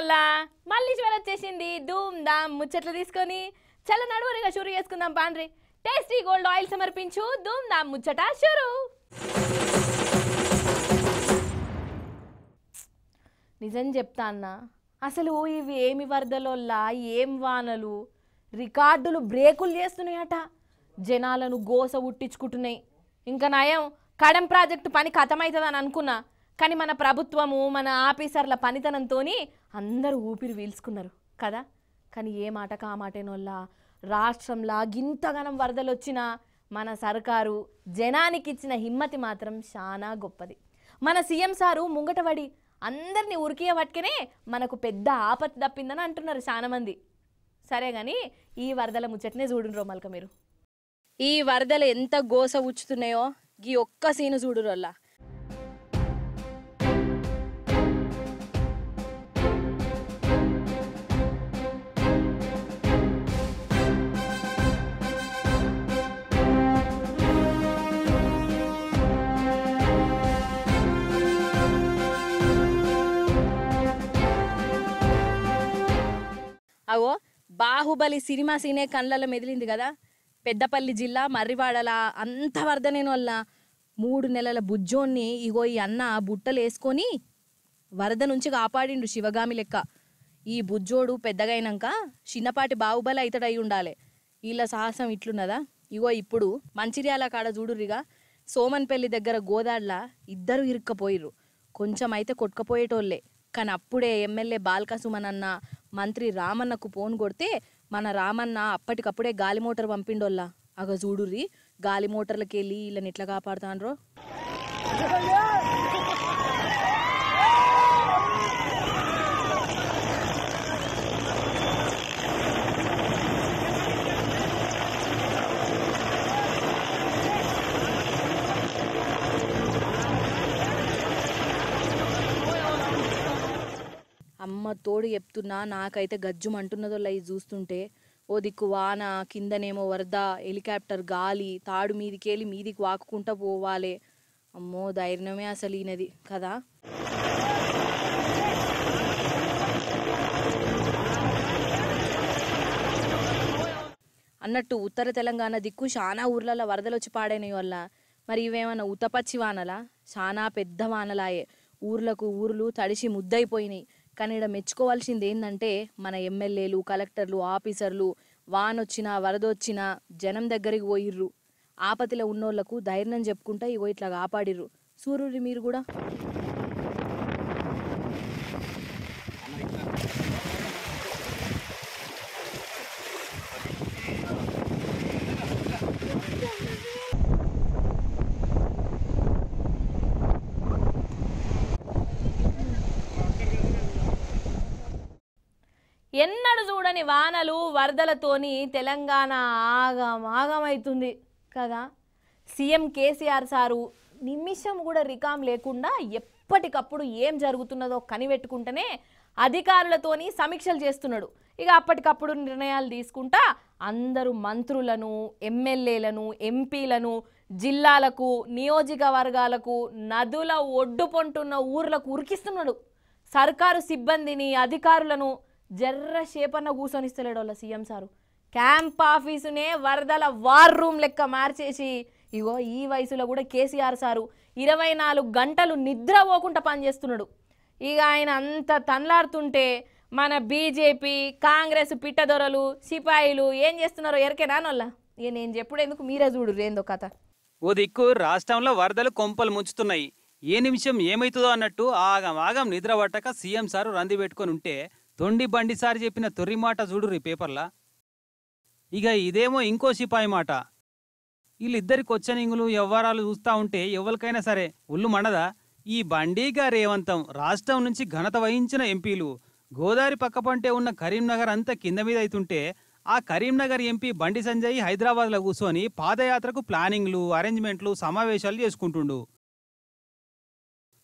వల్ల మళ్ళీ చివరి వచ్చేసింది ధూమ్ దామ్ ముచ్చట్లు తీసుకొని. చల్ల నడువురిగా షురు చేసుకుందాం పాండ్రి. టేస్టీ గోల్డ్ ఆయిల్ సమర్పించు ధూమ్ ధామ్ ముచ్చట షురు. నిజం చెప్తా అన్న. అసలు ఇవి ఏమి వరదలొల్లా ఏం వానలు? రికార్డులు బ్రేకులు చేస్తున్నాయట. జనాలను గోస ఉట్టించుకుంటున్నాయి. ఇంకా నయం కడం ప్రాజెక్టు పని ఖతమవుతుందని అనుకున్నా. కానీ మన ప్రభుత్వము మన ఆఫీసర్ల పనితనంతో అందరూ ఊపిరి పీల్చుకున్నారు కదా? కానీ ఏ మాట కా మాటేనోళ్ళ రాష్ట్రంలా గింతగనం వరదలు వచ్చినా మన సర్కారు జనానికి ఇచ్చిన హిమ్మతి మాత్రం చాలా గొప్పది. మన సీఎం సారు ముంగటబడి అందరినీ ఉరికే పట్టుకనే మనకు పెద్ద ఆపత్తి తప్పిందని అంటున్నారు చాలా మంది సరే కానీ ఈ వరదల ముచ్చటనే చూడు రోమల్క మీరు. ఈ వరదలు ఎంత గోస ఉచ్చుతున్నాయో ఈ ఒక్క సీను చూడు అగో బాహుబలి సినిమా సీనే కళ్ళల్లో మెదిలింది కదా. పెద్దపల్లి జిల్లా మర్రివాడల అంత వరదనేను వల్ల మూడు నెలల బుజ్జోన్ని ఇగో ఈ అన్న బుట్టలు వేసుకొని వరద నుంచి కాపాడిండు శివగామి లెక్క. ఈ బుజ్జోడు పెద్దగైనాక చిన్నపాటి బాహుబలి అయితడై ఉండాలి. వీళ్ళ సాహసం ఇట్లున్నదా? ఇగో ఇప్పుడు మంచిర్యాల కాడ చూడురిగా సోమన్పల్లి దగ్గర గోదాడ్ల ఇద్దరు ఇరుక్కపోయిర్రు. కొంచెం అయితే కొట్టుకపోయేటోళ్ళే. కానీ అప్పుడే ఎమ్మెల్యే బాల్కసుమన్ అన్న మంత్రి రామన్నకు ఫోన్ కొడితే మన రామన్న అప్పటికప్పుడే గాలి మోటార్ పంపిండోల్లా. అగ చూడుర్రి గాలి మోటార్లకి వెళ్ళి వీళ్ళని ఎట్లా కాపాడుతాన్రో అమ్మ తోడు చెప్తున్నా నాకైతే గజ్జుం అంటున్నదో ఇది చూస్తుంటే ఓ దిక్కు వాన కిందనేమో వరద హెలికాప్టర్ గాలి తాడు మీదికెళ్ళి మీదికి వాకుకుంటా పోవాలి. అమ్మో ధైర్యమే అసలు ఈయనది కదా? అన్నట్టు ఉత్తర తెలంగాణ దిక్కు చాలా ఊర్లలో వరదలు వచ్చి పాడైనవి వల్ల. మరి ఇవేమన్నా ఉతపచ్చి వానలా? చాలా పెద్ద వానలాయే. ఊర్లకు ఊర్లు తడిసి ముద్దయిపోయినాయి. కానీ ఇక్కడ మెచ్చుకోవాల్సింది ఏంటంటే మన ఎమ్మెల్యేలు కలెక్టర్లు ఆఫీసర్లు వానొచ్చినా వరదొచ్చినా జనం దగ్గరికి పోయిర్రు. ఆపతిలో ఉన్నోళ్ళకు ధైర్యం చెప్పుకుంటా ఇగో ఇట్లా కాపాడిర్రు. సూర్యుడి మీరు కూడా. ఎన్నడు చూడని వానలు వరదలతోని తెలంగాణ ఆగం ఆగమవుతుంది కదా. సీఎం కేసీఆర్ సారు నిమిషం కూడా రికాం లేకుండా ఎప్పటికప్పుడు ఏం జరుగుతున్నదో కనిపెట్టుకుంటేనే అధికారులతోని సమీక్షలు చేస్తున్నాడు. ఇక అప్పటికప్పుడు నిర్ణయాలు తీసుకుంటా అందరూ మంత్రులను ఎమ్మెల్యేలను ఎంపీలను జిల్లాలకు నియోజకవర్గాలకు నదుల ఒడ్డు పొంటున్న ఊర్లకు ఉరికిస్తున్నాడు. సర్కారు సిబ్బందిని అధికారులను జర్ర షేపన్న కూర్చొనిస్తలేడు వాళ్ళ సీఎం సారు. క్యాంప్ ఆఫీసునే వరదల వార్ రూమ్ లెక్క మార్చేసి ఇగో ఈ వయసులో కూడా కేసీఆర్ సారు ఇరవై నాలుగు గంటలు నిద్ర పోకుండా పనిచేస్తున్నాడు ఇక ఆయన అంత తన్లాడుతుంటే మన బీజేపీ కాంగ్రెస్ పిట్టదొరలు సిపాయిలు ఏం చేస్తున్నారో ఎరకేనా నొల్ల ఇక నేను చెప్పుడు ఎందుకు? మీరే చూడు ఏందో కథ. ఓ దిక్కు రాష్ట్రంలో వరదలు కొంపలు ముంచుతున్నాయి. ఏ నిమిషం ఏమవుతుందో అన్నట్టు ఆగం ఆగం నిద్ర పట్టక సీఎం సారు రంది పెట్టుకొని ఉంటే తొండి బండి సారి చెప్పిన తొర్రి మాట చూడుర్రి పేపర్లా? ఇక ఇదేమో ఇంకో సిపాయి మాట. వీళ్ళిద్దరి కొచ్చనింగులు వ్యవహారాలు చూస్తా ఉంటే ఎవరికైనా సరే ఒళ్ళు మండదా? ఈ బండిగా రేవంతం రాష్ట్రం నుంచి ఘనత వహించిన ఎంపీలు. గోదావరి పక్కపంటే ఉన్న కరీంనగర్ అంతా కింద మీద అవుతుంటే ఆ కరీంనగర్ ఎంపీ బండి సంజయ్ హైదరాబాద్లో కూర్చొని పాదయాత్రకు ప్లానింగ్లు అరేంజ్మెంట్లు సమావేశాలు చేసుకుంటుండు.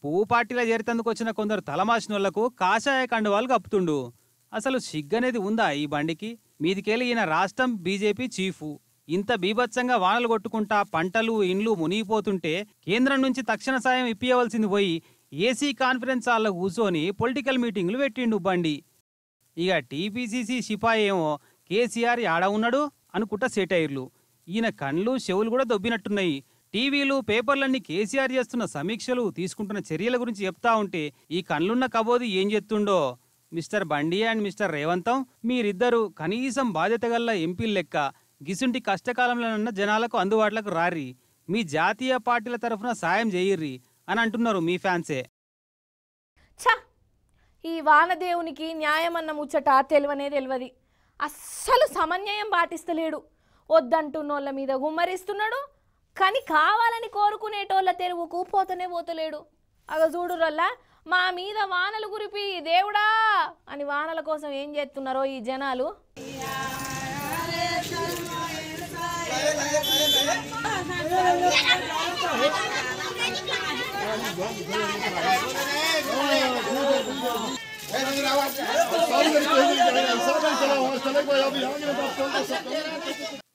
పువ్వు పార్టీలో చేరేతందుకు వచ్చిన కొందరు తలమాసినోళ్ళకు కాషాయ కండువాలు కప్పుతుండు. అసలు సిగ్గనేది ఉందా ఈ బండికి? మీదికెళ్ళి ఈయన రాష్ట్రం బీజేపీ చీఫు. ఇంత బీభత్సంగా వానలు కొట్టుకుంటా పంటలు ఇండ్లు మునిగిపోతుంటే కేంద్రం నుంచి తక్షణ సాయం ఇప్పియవలసింది పోయి ఏసీ కాన్ఫరెన్స్ హాల్లో కూర్చొని పొలిటికల్ మీటింగ్లు పెట్టిండు బండి. ఇక టీపీసీసీ సిపాయి ఏమో కేసీఆర్ ఆడ ఉన్నాడు అనుకుంటా సెటైర్లు. ఈయన కళ్ళు చెవులు కూడా దొబ్బినట్టున్నాయి. టీవీలు పేపర్లన్నీ కేసీఆర్ చేస్తున్న సమీక్షలు తీసుకుంటున్న చర్యల గురించి చెప్తా ఉంటే ఈ కళ్ళున్న కబోది ఏం చెప్తుండో మిస్టర్ బండి అండ్ మిస్టర్ రేవంతం మీరిద్దరూ కనీసం బాధ్యత గల్ల ఎంపీల లెక్క గిసుంటి కష్టకాలంలోనన్న జనాలకు అందుబాటులోకి రారి మీ జాతీయ పార్టీల తరఫున సాయం చేయర్రి అని అంటున్నారు మీ ఫ్యాన్సే. ఈ వానదేవునికి న్యాయం అన్న ముచ్చట తెలివనే తెలియదు అస్సలు సమన్వయం పాటిస్తలేడు. వద్దంటున్నోళ్ళ మీద గుమ్మరిస్తున్నాడు కానీ కావాలని కోరుకునేటోళ్ళ తెరువుకు పోతనే పోతలేడు. అగ చూడురల్లా మా మీద వానలు కురిపి దేవుడా అని వానల కోసం ఏం చేస్తున్నారో ఈ జనాలు?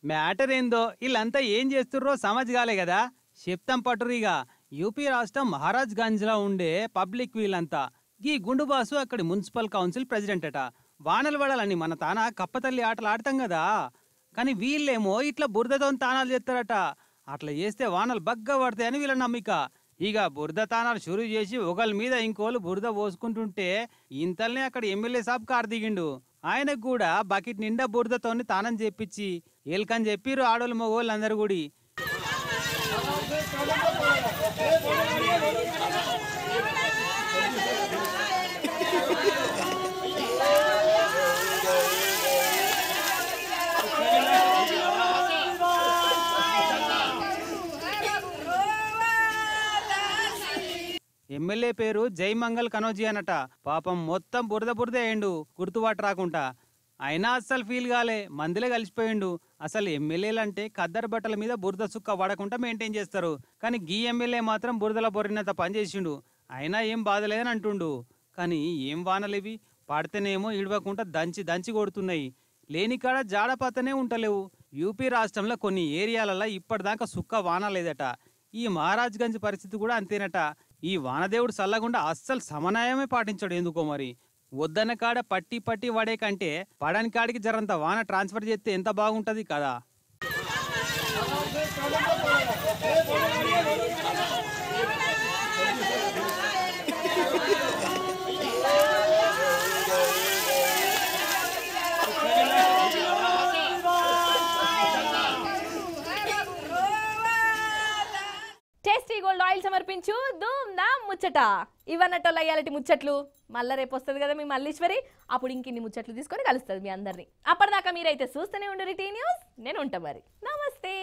మ్యాటర్ ఏందో? వీళ్ళంతా ఏం చేస్తుర్రో సమజ్ కదా. చెప్తాం పట్టురిగా. యూపీ రాష్ట్రం మహారాజ్ గంజ్లో ఉండే పబ్లిక్ వీళ్ళంతా. ఈ గుండుబాసు అక్కడి మున్సిపల్ కౌన్సిల్ ప్రెసిడెంట్ అట వానలు పడాలని మన తాన కప్పతల్లి ఆటలు ఆడతాం కదా. కానీ వీళ్ళేమో ఇట్లా బురదతో తానాలు చేస్తారట. అట్లా చేస్తే వానలు బగ్గా పడతాయని వీళ్ళ నమ్మిక. ఇక బురద తానాలు షురూ చేసి ఒకళ్ళ మీద ఇంకోళ్ళు బురద పోసుకుంటుంటే ఇంతల్నే అక్కడ ఎమ్మెల్యే సాబ్ కారు దిగిండు. ఆయనకు కూడా బకెట్ నిండా బురదతోని తానం చేపించి వీళ్ళకని చెప్పిర్రు ఆడోళ్ళు మగోళ్ళు అందరు కూడి ఎమ్మెల్యే పేరు జైమంగల్ కనోజీ అనట పాపం మొత్తం బురద బురద అయ్యిండు గుర్తుబాటు రాకుండా అయినా అస్సలు ఫీల్ కాలే మందిలే కలిసిపోయిండు. అసలు ఎమ్మెల్యేలు అంటే కద్దరు బట్టల మీద బురద సుక్క పడకుండా మెయింటైన్ చేస్తారు. కానీ గీ ఎమ్మెల్యే మాత్రం బురదల బొరినంత పనిచేసిండు అయినా ఏం బాధలేదని అంటుండు. కానీ ఏం వానలేవి పడితేనేమో ఇడవకుండా దంచి దంచి కొడుతున్నాయి. లేని కాడ జాడపాతనే ఉంటలేవు. యూపీ రాష్ట్రంలో కొన్ని ఏరియాలలో ఇప్పటిదాకా సుక్క వాన లేదట. ఈ మహారాజ్గంజ్ పరిస్థితి కూడా అంతేనట. ఈ వానదేవుడు చల్లకుండా అస్సలు సమన్వయమే పాటించాడు ఎందుకో మరి. వద్దన్న కాడ పట్టి పట్టి పడే కంటే పడని కాడికి జరంత వాన ట్రాన్స్ఫర్ చేస్తే ఎంత బాగుంటది కదా టేస్టీ గోల్డ్ ఆయిల్ సమర్పించు ధూమ్ ధామ్ ముచ్చట? ఇవన్నట్టు అయ్యాలటి ముచ్చట్లు? మళ్ళీ రేపు వస్తుంది కదా మీ మల్లీశ్వరి. అప్పుడు ఇంకిన్ని ముచ్చట్లు తీసుకొని కలుస్తుంది మీ అందరినీ. అప్పటిదాకా మీరైతే చూస్తూనే ఉండరు టీ న్యూస్. నేను ఉంటా మరి. నమస్తే.